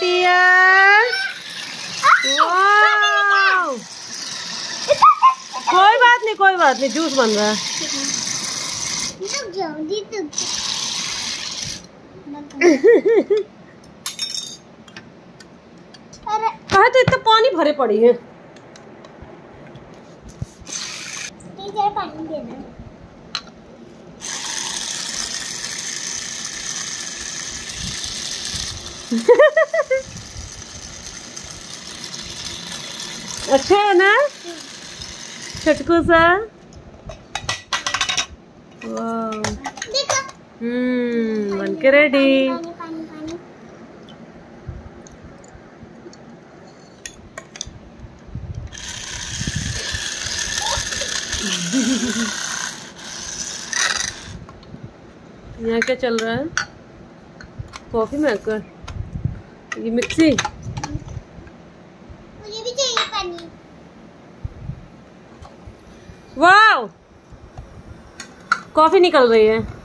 Dear कोई बात नहीं कोई बात नहीं जूस बन रहा है। रुक जाओ दी रुक अरे कहा तो इतना पानी भरे पड़ी है। पानी देना अच्छा है ना? छटकू सा? हम्म बन के रेडी यहाँ क्या चल रहा है? कॉफ़ी मेकर ये मिक्सी मुझे भी चाहिए पानी वाह कॉफ़ी निकल रही है।